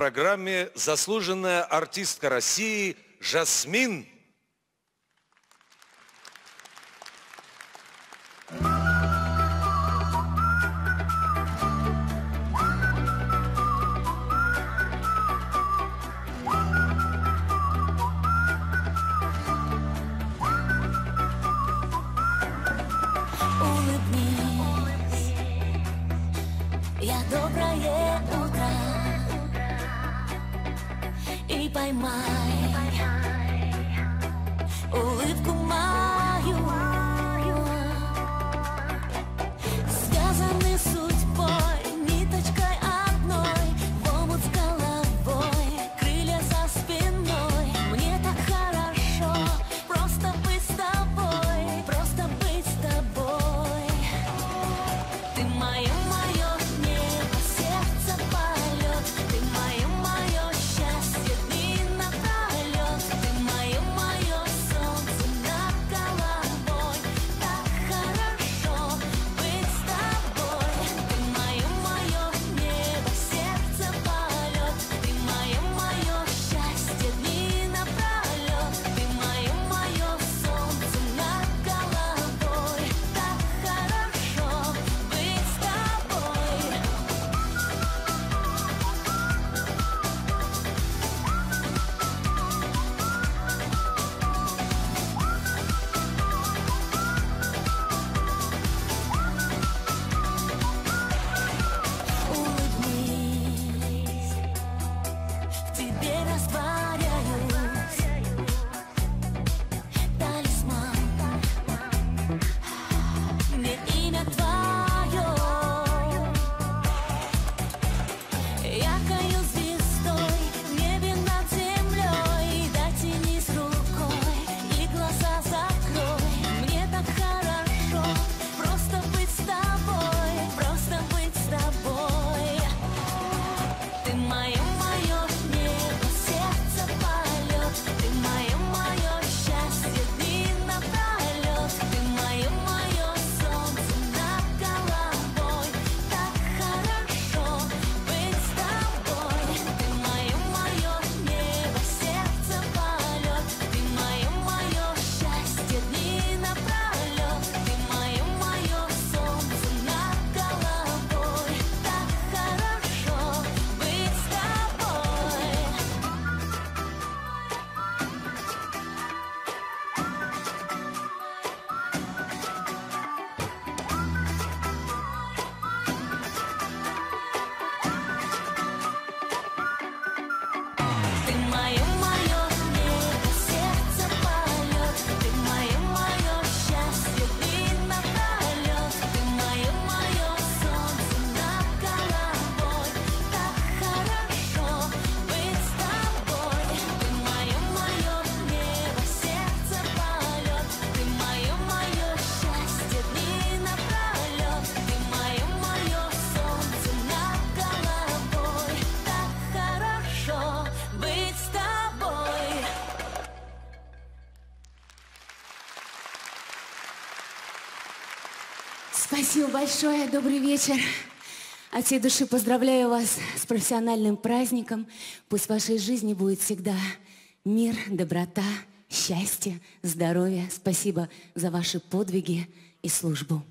программе заслуженная артистка России Жасмин поймай Улыбку мою Спасибо большое, добрый вечер. От всей души поздравляю вас с профессиональным праздником. Пусть в вашей жизни будет всегда мир, доброта, счастье, здоровье. Спасибо за ваши подвиги и службу.